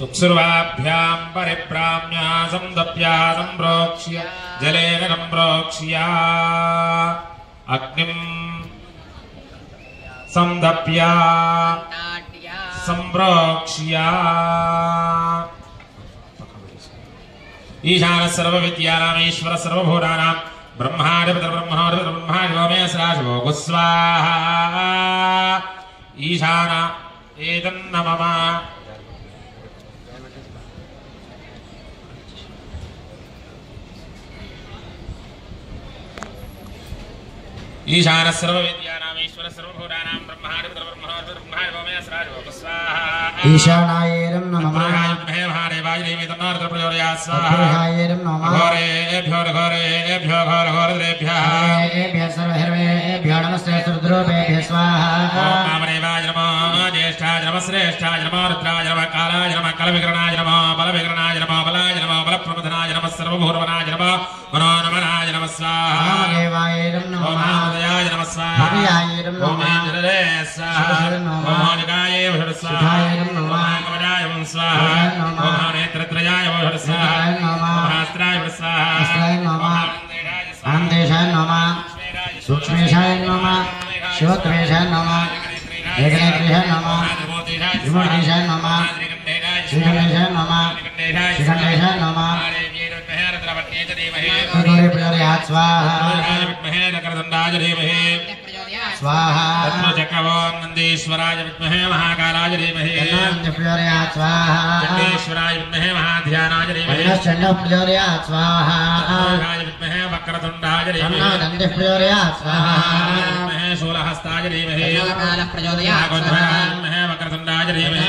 सुप्सुर्वाभ्याम् परिप्राम्या सन्दप्या सम्प्रोक्ष्य जलेन सम्प्रोक्ष्या अग्निम् सन्दप्या सम्प्रोक्ष्या ईशानः सर्वविद्यानाम् ईश्वरः सर्वभूतानाम् ब्रह्मादिपतिर्ब्रह्मादिपतिर्ब्रह्मा योमे सराजो गुस्वाहा ईशान एतन्नमम ईशान सर्वविद्यानामीश्वरः सर्वभूतानां ईशानायैरं नमः महे महादेवायैः तन्नार्दप्रयोरया स्वाहा ईशानायैरं नमः घोरेभ्यो घोरेभ्यो घोर घोरद्रेभ्यः एभ्यः सर्वहेर्वेभ्यो नमस्ते सुद्रूपेभ्यः स्वाहा ॐ नामदेवाय नमः ज्येष्ठाय नमः श्रेष्ठाय नमः रुद्राय नमः कालाय नमः सूक्ष्मेशाय नम श्रोत्रेशाय नम एकनेत्रेशाय नम विमोदेशाय नम श्रीखंडेशाय नम श्रीखंडेशाय नम हमारे विमहे हाथ महाकालाज महाध्यानाज वक्रतुंडाज वक्रतुंडाज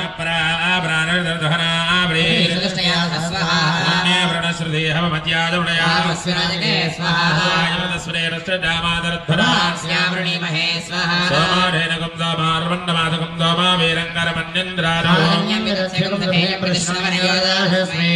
मध्यादुणयामस्विराजके स्वाहायमदस्वरेरस्तदामादरध्वरास्यावृणीमहे स्वाहा सोमारेण कुन्दोमार्वण्णमादकुं दोमा वीरङ्गरमन्यन्द्रारण्यमिदस्यकुन्दभेयप्रतिश्रवणयोदाहस्मे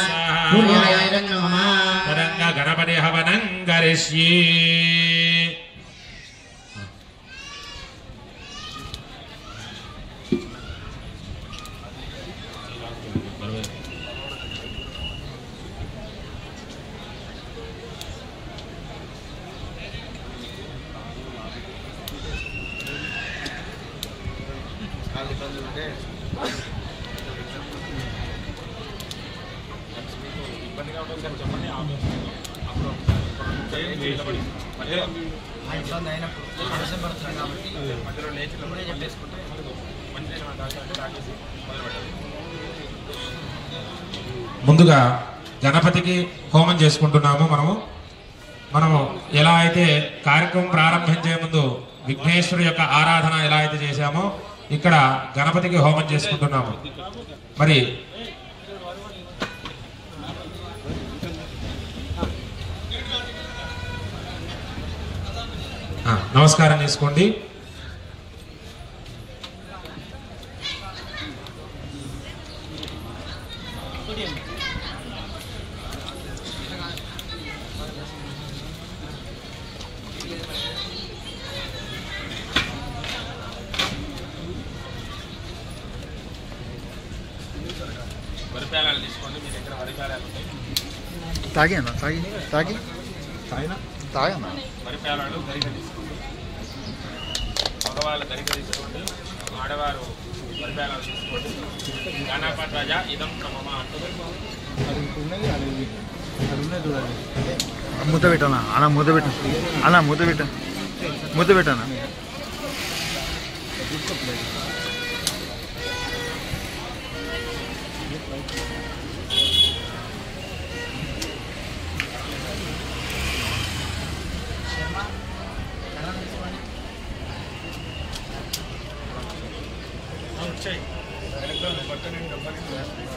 Syi Thank you. ముందుగా గణపతికి హోమం చేసుకుంటున్నాము మనము మనము ఎలా అయితే కార్యక్రమం ప్రారంభించే ముందు విఘ్నేశ్వరు యొక్క ఆరాధన ఎలా అయితే చేశామో ఇక్కడ గణపతికి హోమం చేసుకుంటున్నాము మరి నమస్కారం చేసుకోండి తాగేనా తాగి తాగి తాగినా తాగనా మరి పేలాలు గరిక తీసుకోండి మగవాళ్ళ దరిక తీసుకోండి ఆడవారు పరిపాలన తీసుకోండి గణపతి రాజా ఇదం క్రమమ అంటూ ముద్ద పెట్టానా అలా ముద్ద పెట్ట అలా ముద్ద పెట్టా ముద్ద పెట్టానా వచ్చాయి ఎలక్ట్రానిక్ బట్టలు డబ్బులు